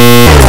Mm-hmm.